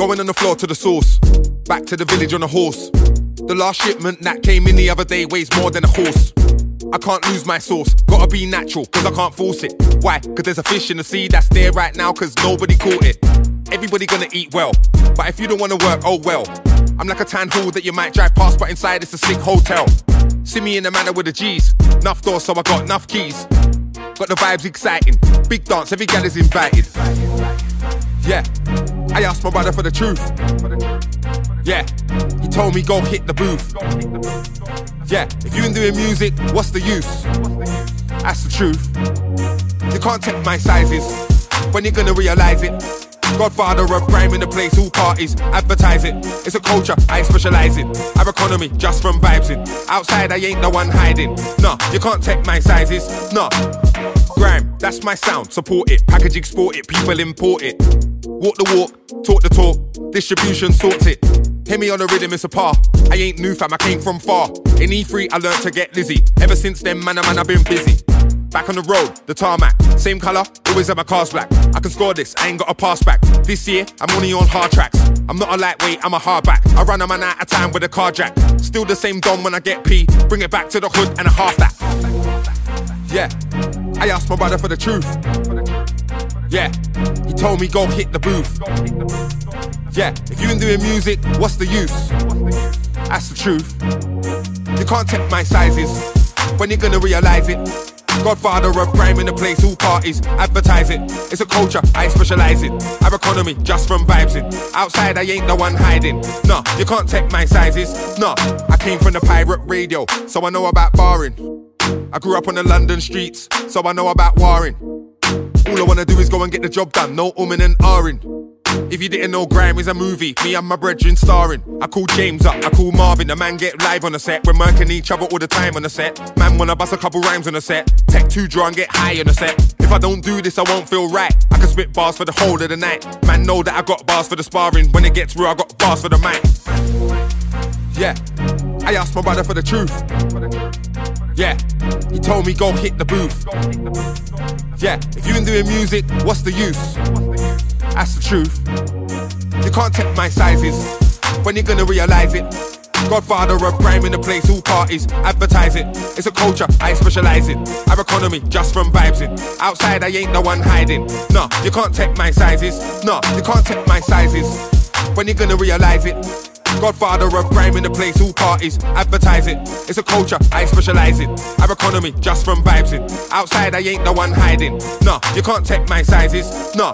Going on the floor to the source. Back to the village on a horse. The last shipment that came in the other day weighs more than a horse. I can't lose my sauce. Gotta be natural, cause I can't force it. Why? Cause there's a fish in the sea that's there right now, cause nobody caught it. Everybody gonna eat well, but if you don't wanna work, oh well. I'm like a tan hall that you might drive past, but inside it's a sick hotel. See me in the manner with the G's. Enough doors, so I got enough keys. Got the vibes exciting. Big dance, every gal is invited. Yeah, I asked my brother for the truth. Yeah, he told me go hit the booth. Yeah, if you ain't doing music, what's the use? That's the truth. You can't take my sizes. When you gonna realize it? Godfather of grime in the place, all parties advertise it. It's a culture I specialize in. Our economy just from vibes in. Outside, I ain't the one hiding. Nah, you can't take my sizes. Nah, grime, that's my sound. Support it, package export it, people import it. Walk the walk, talk the talk, distribution sorts it. Hear me on the rhythm, it's a par. I ain't new fam, I came from far. In E3, I learned to get Lizzie. Ever since then, man, oh man, I've been busy. Back on the road, the tarmac, same colour, always have my cars black. I can score this, I ain't got a pass back. This year, I'm only on hard tracks. I'm not a lightweight, I'm a hardback. I run a man out of time with a car jack. Still the same dom when I get P. Bring it back to the hood and a half that. Yeah, I asked my brother for the truth. Yeah, he told me go hit the booth. Yeah, if you ain't doing music, what's the use? That's the truth. You can't take my sizes. When you gonna realize it? Godfather of grime in the place, all parties advertise it. It's a culture I specialize in. Our economy just from vibes in. Outside, I ain't the one hiding. Nah, you can't take my sizes. Nah, I came from the pirate radio, so I know about barring. I grew up on the London streets, so I know about warring. All I wanna do is go and get the job done, no umming and ahhing. If you didn't know Grime is a movie, me and my brethren starring. I call James up, I call Marvin, the man get live on the set. We're murking each other all the time on the set. Man wanna bust a couple rhymes on the set. Tech two draw and get high on the set. If I don't do this, I won't feel right. I can spit bars for the whole of the night. Man know that I got bars for the sparring. When it gets real, I got bars for the mic. Yeah, I asked my brother for the truth. He told me go hit the booth. Yeah, if you ain't doing music, what's the use? That's the truth. You can't take my sizes. When you gonna realize it? Godfather of grime in the place, all parties advertise it. It's a culture I specialize in. Our economy just from vibes in. Outside, I ain't the one hiding. Nah, you can't take my sizes. Nah, you can't take my sizes. When you gonna realize it? Godfather of grime in the place, all parties advertise it. It's a culture I specialize in. Our economy just from vibes in. Outside, I ain't the one hiding. Nah, you can't take my sizes. Nah.